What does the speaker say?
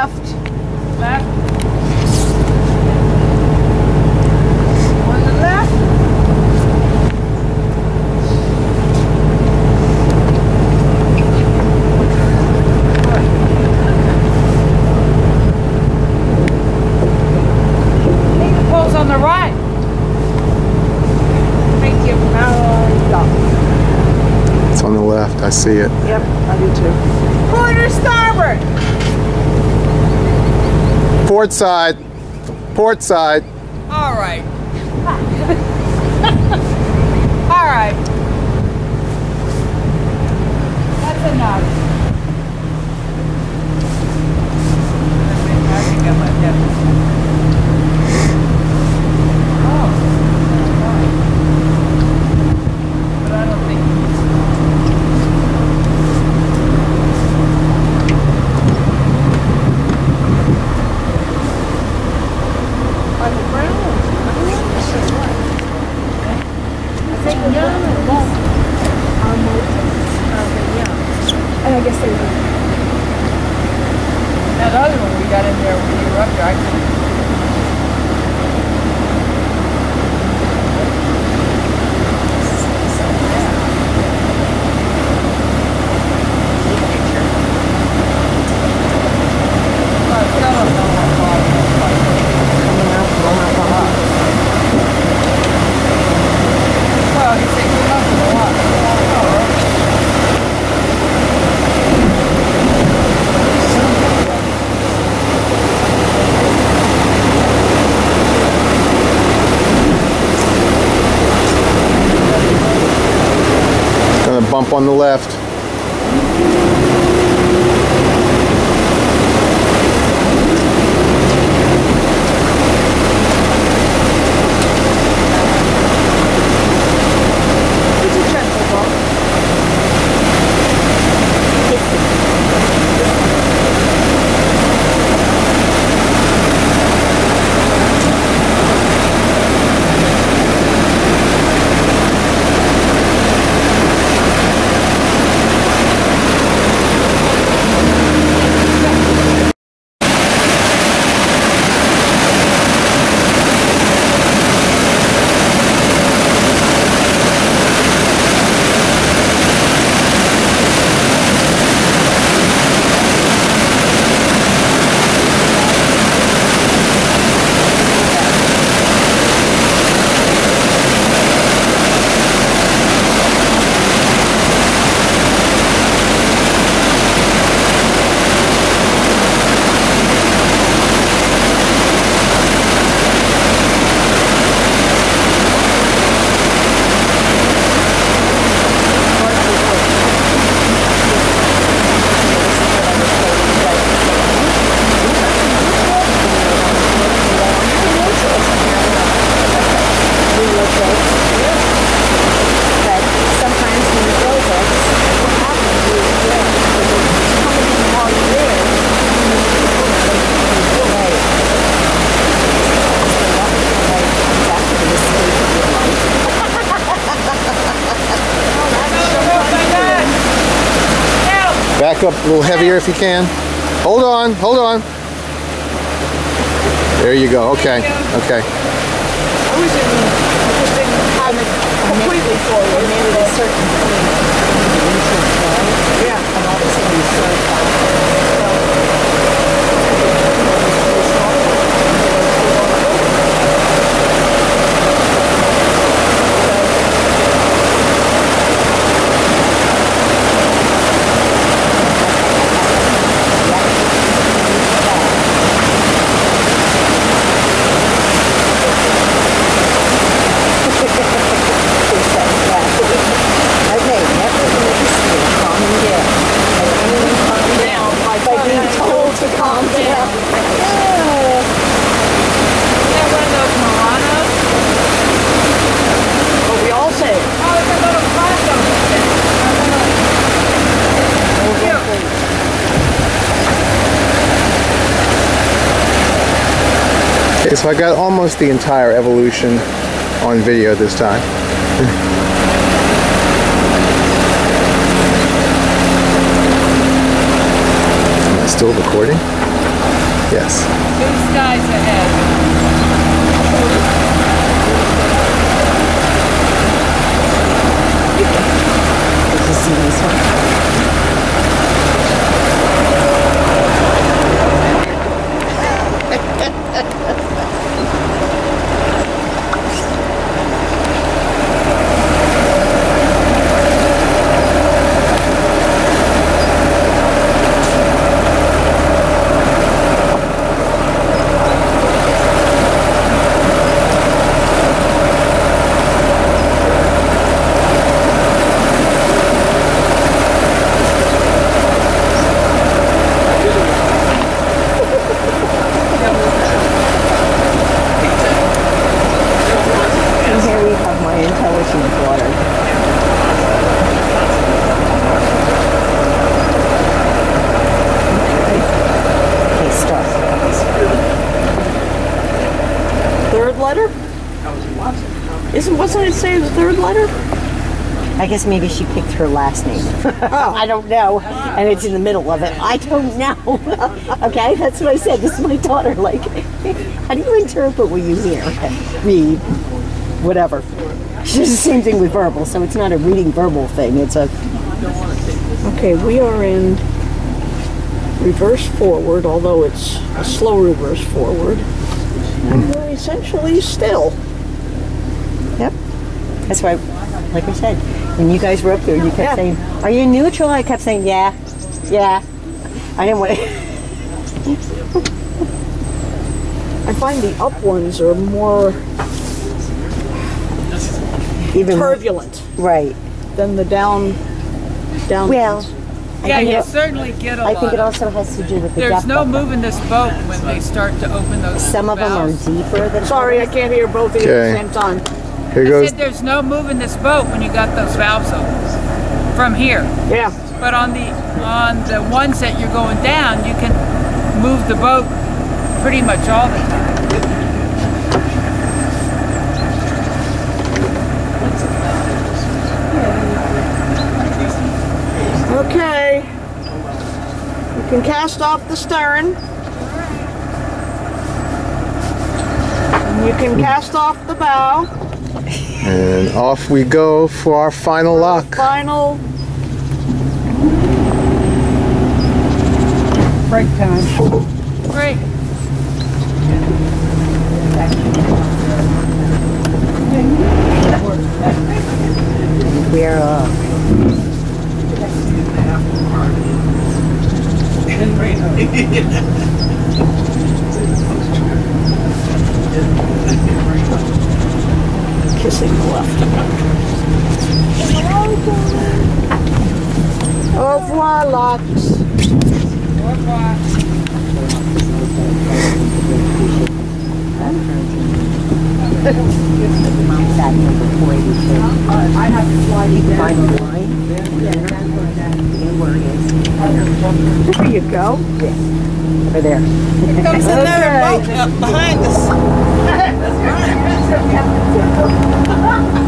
Left. Left. On the left. I think pole's on the right. Thank you. Now you. It's on the left. I see it. Yep, I do too. Port side. Port side. All right. All right. That's enough. I think I might have- Oh, But I don't think. On the ground. I think no. And I guess they were. That other one we got in there when you were up there, I couldn't. Well, still don't know what ball it looks like. Well, he said, "Come up with a lot." Oh, okay. Gonna bump on the left. It's a gentle bump. But sometimes when you go there, what happens is, yeah, it's coming in while you're there. Right. So that was like exactly the mistake of your life. Back up a little heavier if you can. Hold on. Hold on. There you go. Okay. Okay. I completely forward. Certain point. Yeah. And all of a sudden you start Okay, never release me, calming down. Has anyone calmed down by being told to calm down? Yeah. Yeah, one of those Muranos. But we all say, Oh, it's a little class over there. Okay, so I got almost the entire evolution on video this time. Am I still recording? Yes. Blue skies ahead. Did you see this one? And here we have my intelligent daughter. Okay, start. Third letter? Isn't wasn't it say the third letter? I guess maybe she picked her last name. Oh. I don't know. And it's in the middle of it. I don't know. okay, that's what I said. This is my daughter. Like, how do you interpret what you hear? Read, whatever. She does the same thing with verbal, so it's not a reading verbal thing. It's a Okay, we are in reverse forward, although it's a slow reverse forward. And we're essentially still. Yep. That's why, like I said, when you guys were up there, you kept Yeah. saying, "Are you neutral?" I kept saying, "Yeah, yeah." I didn't want. to. I find the up ones are more Even turbulent right. than the down down Well, ones. Yeah, you it- certainly get a I lot I think it also has to do with the There's depth no of them. moving this boat when they start to open those Some of them are deeper than Sorry, I can't hear both of you at the same time. Here I goes. said there's no moving this boat when you got those valves open from here. Yeah. But on the on the ones that you're going down, you can move the boat pretty much all the time. Okay. You can cast off the stern. And you can cast off the bow. And off we go for our final lock. Final Break time. Great. We're off. uh, kissing left. Au revoir, Lux. mom's at number 482. I have to fly you down. Find the line. And where it is. There you go. Over there. Comes another boat up behind us.